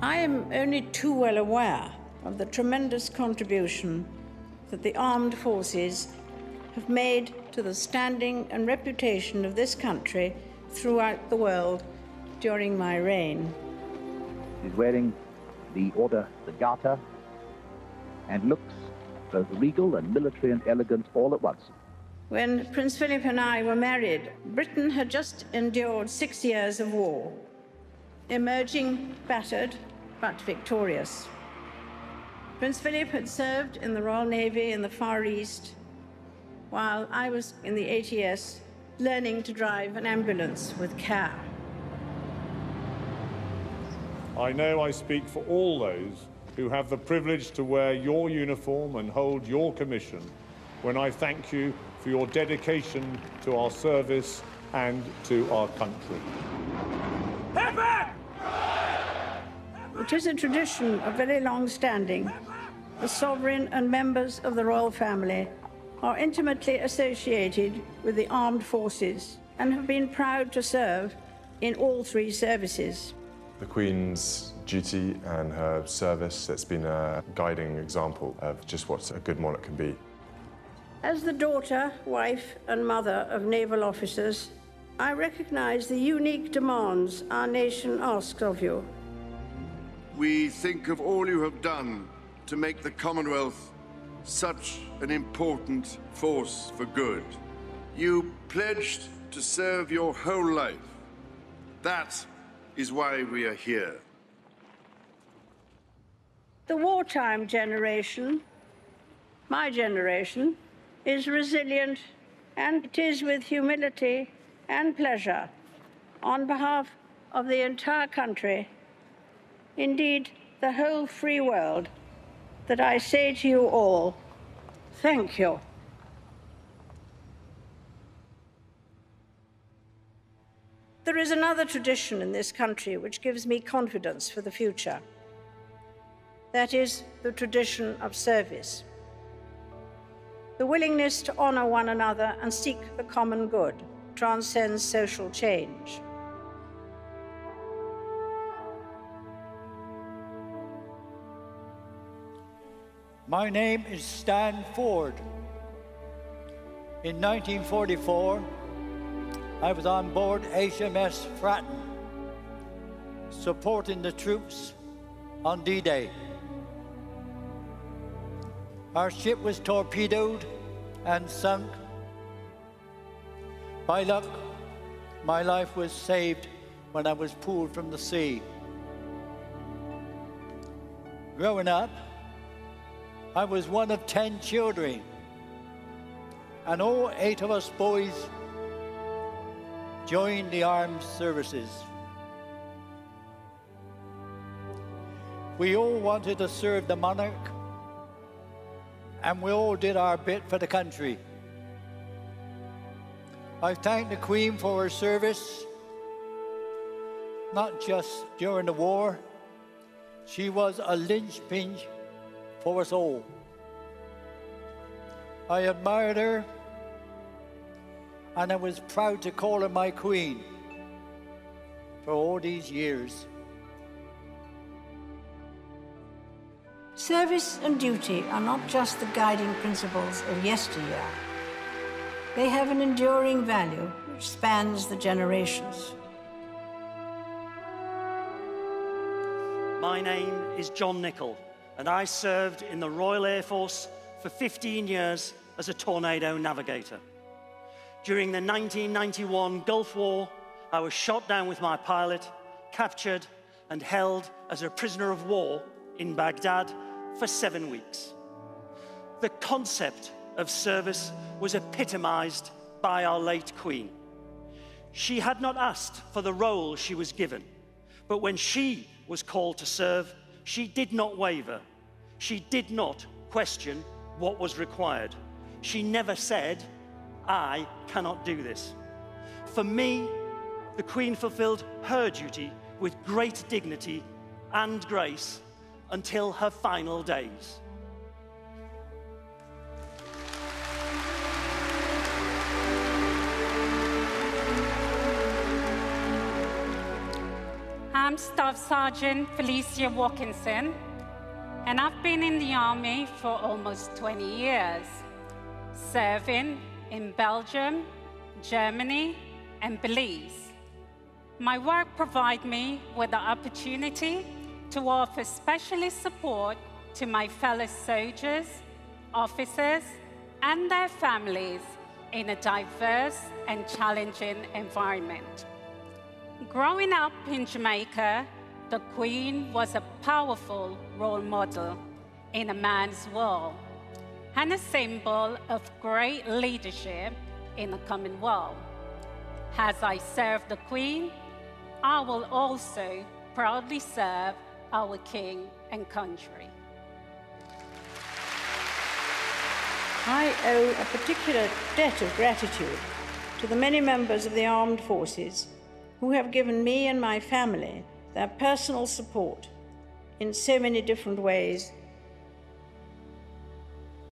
I am only too well aware of the tremendous contribution that the armed forces have made to the standing and reputation of this country throughout the world during my reign. He's wearing the Order the Garter and looks both regal and military and elegant all at once. When Prince Philip and I were married, Britain had just endured six years of war, emerging battered but victorious. Prince Philip had served in the Royal Navy in the Far East, while I was in the ATS learning to drive an ambulance with care. I know I speak for all those who have the privilege to wear your uniform and hold your commission when I thank you for your dedication to our service and to our country. It is a tradition of very long standing. The sovereign and members of the royal family are intimately associated with the armed forces and have been proud to serve in all three services. The Queen's duty and her service, that's been a guiding example of just what a good monarch can be. As the daughter, wife, and mother of naval officers, I recognize the unique demands our nation asks of you. We think of all you have done to make the Commonwealth such an important force for good. You pledged to serve your whole life. That is why we are here. The wartime generation, my generation, is resilient and it is with humility and pleasure on behalf of the entire country, indeed the whole free world, that I say to you all, thank you. There is another tradition in this country which gives me confidence for the future. That is the tradition of service. The willingness to honour one another and seek the common good transcends social change. My name is Stan Ford. In 1944, I was on board HMS Fratton, supporting the troops on D-Day. Our ship was torpedoed and sunk. By luck, my life was saved when I was pulled from the sea. Growing up, I was one of 10 children, and all eight of us boys joined the armed services. We all wanted to serve the monarch, and we all did our bit for the country. I thank the Queen for her service, not just during the war. She was a linchpin for us all. I admired her and I was proud to call her my queen for all these years. Service and duty are not just the guiding principles of yesteryear. They have an enduring value which spans the generations. My name is John Nichol, and I served in the Royal Air Force for 15 years as a tornado navigator. During the 1991 Gulf War, I was shot down with my pilot, captured, and held as a prisoner of war in Baghdad for seven weeks. The concept of service was epitomized by our late Queen. She had not asked for the role she was given, but when she was called to serve, she did not waver. She did not question what was required. She never said, I cannot do this. For me, the Queen fulfilled her duty with great dignity and grace until her final days. I'm Staff Sergeant Felicia Watkinson, and I've been in the Army for almost 20 years, serving in Belgium, Germany, and Belize. My work provides me with the opportunity to offer specialist support to my fellow soldiers, officers, and their families in a diverse and challenging environment. Growing up in Jamaica, the Queen was a powerful role model in a man's world and a symbol of great leadership in the Commonwealth. As I serve the Queen, I will also proudly serve our King and country. I owe a particular debt of gratitude to the many members of the armed forces who have given me and my family their personal support in so many different ways